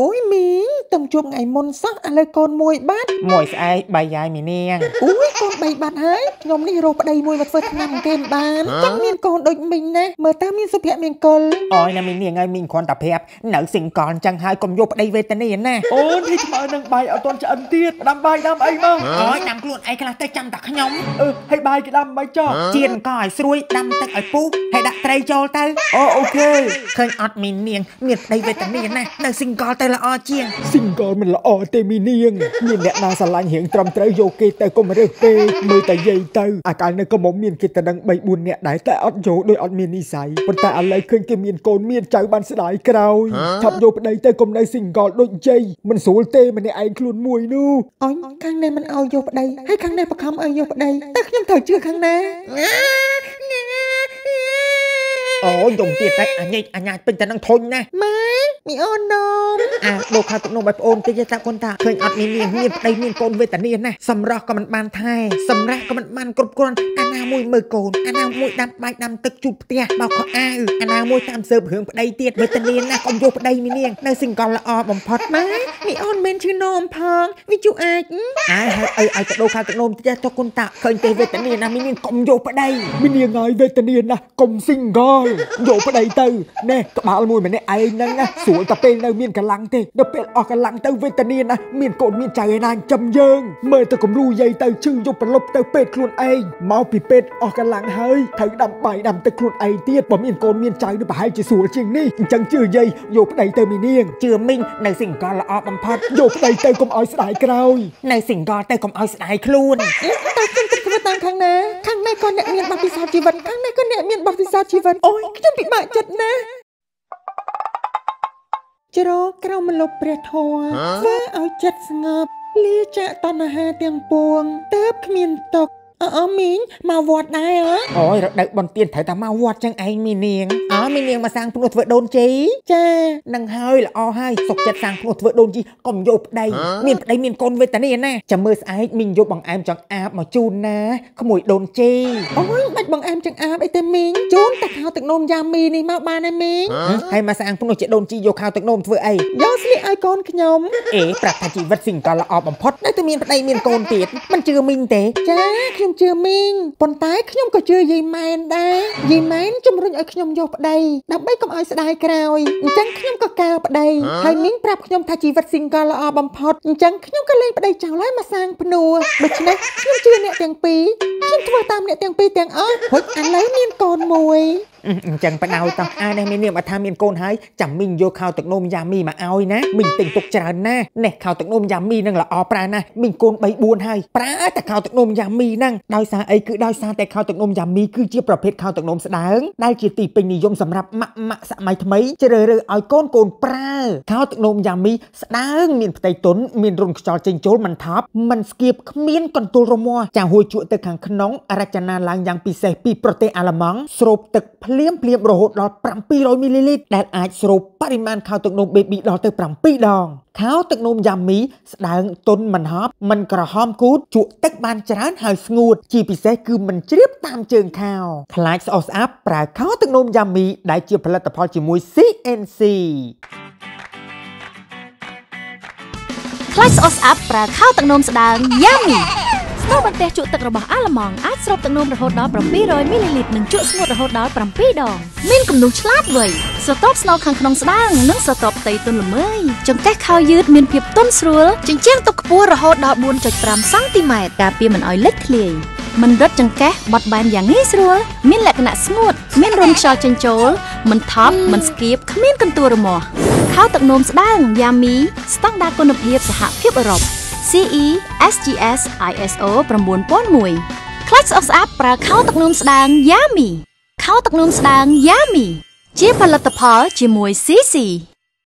អូយ មីងតំជួបថ្ងៃមុនសោះឥឡូវកូនមួយបាត់មួយស្អែកបាយយាយមីនាងអូយកូនបីបាត់ហើយខ្ញុំនេះរកប្តីមួយមកធ្វើឆ្នាំគេមិនបានចង់មានកូនដូចមីងណាមើលតើមានសុភមង្គលអយណាមីនាងហើយមីងគ្រាន់តែប្រាប់នៅសិង្កលអញ្ចឹងហើយកុំយកប្តីវេទនាណាអូននេះឆ្មើនឹងបាយអត់ទាន់ឆ្អិនទៀតដាំបាយដាំអីមកអយដាំខ្លួនឯងខ្លះទៅចាំតែខ្ញុំអឺហើយបាយគេដាំមិនចោះជៀនក៏ឲ្យស្រួយដាំទឹកឲ្យពុះហើយដាក់ត្រីចូលទៅអូអូខេឃើញអត់មីនាងមានប្តីវេទនាណានៅសិង្កលទៅល្អជាងស៊ីងកលមិនល្អទេមីនាងមានអ្នកណាស្រឡាញ់រៀងត្រឹមត្រូវយកគេទៅកុំរើសពេកមើលតែយាយទៅអាកាលនៅក៏មកមានគេទៅនឹង3 4នាក់ដែរតែអត់យកដោយអត់មាននិស័យប៉ុន្តែឥឡូវឃើញគេមានកូនមានចៅបានស្ដាយក្រោយឆាប់យកប្តីទៅកុំនៅស៊ីងកលដូចយាយមិនស្រួលទេម្នាក់ឯងខ្លួនមួយនោះអញខាងនេះមិនឲ្យយកប្តីហើយខាងនេះបខំឲ្យយកប្តីតើខ្ញុំត្រូវជឿខាងណា អូយយំទៀតតែអញឯងអញ្ញាពេញតែនឹងធុញណាម៉ែមីអូននំអាដូរខោទឹកនោមឲ្យប្អូនតិចតែគាត់ថាឃើញអត់មាននាងមានប្តីមានកូនវេទនាណាសម្រស់ក៏មិនបានថែសម្រាប់ក៏មិនបានគ្រប់គ្រាន់អាណាមួយមើលកូនអាណាមួយដាំបាយដាំទឹកជូតផ្ទះបោកខោអាវអាណាមួយតាមសើបរឿងប្តីទៀតវេទនាណាកុំយកប្តីមីនាងនៅសិង្កលល្អបំផុតម៉ែមីអូនមិនឈឺនំផងវាជូអាចអាហើយអីឲ្យទៅដូរខោទឹកនោមតិចទៅគុណតាឃើញទេវេទនាណាមីនាងកុំយកប្តីមីនាងហើយវេទនាណាស់កុំស៊ីងកលយកប្តីទៅណែក្បាលមួយម្នាក់ឯងហ្នឹងណាស្រួលតែពេលនៅមានកម្លាំងទេដល់ពេលអស់កម្លាំងទៅវេទនាណាស់មានកូនមានចៅឯណាចំយើងមើលទៅគំរូយាយទៅជឹងយកប្រឡប់ទៅពេទ្យខ្លួនឯងមកពីពេទ្យអស់កម្លាំងហើយត្រូវដាំបាយដាំទឹកខ្លួនឯងទៀតបើមានកូនមានចៅនេះប្រហែលជាស្រួលជាងនេះអញ្ចឹងជឿយាយយកប្តីទៅមីនាងជឿមីងនៅសិង្កលល្អបំផុតយកប្តីទៅកុំឲ្យស្ដាយក្រោយនៅសិង្កលទៅកុំឲ្យស្ដាយខ្លួនតើខ្ញុំទៅធ្វើតាមខាងណាខាងនេះក៏អ្នកមានបទពិសោធន៍ជីវិតខាងនេះក៏អ្នកមានបទពិសោធន៍ជីវិតអូយខ្ញុំពិបាកចិត្តណាស់ជ្រោក្រោមម្លប់ព្រះធម៌ធ្វើឲ្យចិត្តស្ងប់លាចាកតណ្ហាទាំងពួងទៅបគ្មានទុក អអមីងមកវត្តដែរអអូយរដូវបនទៀនត្រូវតែមកវត្តចឹងឯងមីនាងអើមីនាងមកសាងភ្នោះធ្វើដូនជីចានឹងហើយល្អហើយសុកចិត្តសាងភ្នោះធ្វើដូនជីកុំយកប្តីមានប្តីមានកូនវេទនាណាចាំមើលស្អែកមីងយកបង្អែមចង្អាបមកជូនណាក្មួយដូនជីអូយបាច់បងអែមចង្អាបអីទេមីងជូនតែខោទឹកនោមយ៉ាមីនេះមកបានហើយមីងហើយមកសាងភ្នោះជាដូនជីយកខោទឹកនោមធ្វើអីយកស្លៀកឲ្យកូនខ្ញុំអេប្រាប់ថាជីវិតស៊ីងកលល្អបំផុតនៅតែមានប្តីមានកូនទៀតមិនជឿមីងទេចាខ្ញុំជឿមីងប៉ុន្តែខ្ញុំក៏ជឿយាយម៉ែនដែរយាយម៉ែនជំរុញឲ្យខ្ញុំយកប្តីដើម្បីកុំឲ្យស្ដាយក្រោយអញ្ចឹងខ្ញុំក៏ការប្តីហើយមីងប្រាប់ខ្ញុំថាជីវិត single ល្អបំផុតអញ្ចឹងខ្ញុំក៏លែងប្តីចោលហើយមកសាងភ្នួដូច្នេះខ្ញុំជឿអ្នកទាំងពីរខ្ញុំធ្វើតាមអ្នកទាំងពីរទាំងអស់ហុចឥឡូវមានកូនមួយអឺអញ្ចឹងបដ ாய் តោះអានេះមាននាមថាមានកូនហើយចាំមីងយកខោទឹកនោមយ៉ាមីមកឲ្យណាមីងទិញទុកច្រើនណាស់នេះខោទឹកនោមយ៉ាមីនឹងល្អប្រើណាស់មីងកូន3 4ហើយប្រើតែខោទឹកនោមយ៉ាមីហ្នឹងដោយសារអីគឺដោយសារតែខោទឹកនោមយ៉ាមីគឺជាប្រភេទខោទឹកនោមស្ដើងដែលជាទីពេញនិយមសម្រាប់ម៉ាក់ម៉ាក់សម័យថ្មីជ្រើសរើសឲ្យកូនកូនប្រើខោទឹកនោមយ៉ាមីស្ដើងមានផ្ទៃទន់មានរុនខ្យល់ចេញចូលមិនថប់មិនស្គៀបគ្មានកន្ទួលរមាស់ចាហួយជក់ទៅខាងក្នុងរចនាឡើងយ៉ាងពិសេសពីប្រទេសអាល្លឺម៉ង់ស្រូបទឹកភ្លាមភ្លាមរហូតដល់700មីលីលីត្រដែលអាចស្រូបបរិមាណខោទឹកនោម baby ដល់ទៅ7ដង ខោទឹកនោមយ៉ាមីស្ដើងទន់មិនហប់មិនក្រហមគូតជក់ទឹកបានច្រើនហើយស្ងួត ជាពិសេសគឺមិនជ្រាបតាមជើងខោខ្លាចស្អុះស្អាប់ប្រើខោទឹកនោមយ៉ាមីដែលជាផលិតផលជាមួយ CNC ខ្លាចស្អុះស្អាប់ប្រើខោទឹកនោមស្ដើងយ៉ាមីស្នូលបន្ទះជក់ទឹករបស់អាឡឺម៉ង់អាចស្រូបទឹកនោមរហូតដល់700មីលីលីត្រនិងជក់ស្ងួតរហូតដល់7ដងមានគំនូសឆ្លាតវៃស្រទាប់ស្នូលខាងក្នុងស្ដើងនិងស្រទាប់ផ្ទៃទន់ល្មើយចង្កេះខោយឺតមានភាពទន់ស្រួលជញ្ជាំងទុកខ្ពស់រហូតដល់4.5សង់ទីម៉ែត្រការពារមិនឲ្យលេចធ្លាយមិនរត់ចង្កេះបត់បែនយ៉ាងងាយស្រួលមានលក្ខណៈស្ងួតមានរុនខ្យល់ចេញចូលមិនថប់មិនស្គៀបគ្មានកន្ទួលរមាស់ខោទឹកនោមស្ដើងយ៉ាមីស្តង់ដារគុណភាពសហភាពអឺរ៉ុប CE SGS ISO 9001ខ្លាច់ស្អុះស្អាប់ប្រើខោទឹកនោមស្ដើងយ៉ាមីខោទឹកនោមស្ដើងយ៉ាមីជាផលិតផលជាមួយ CC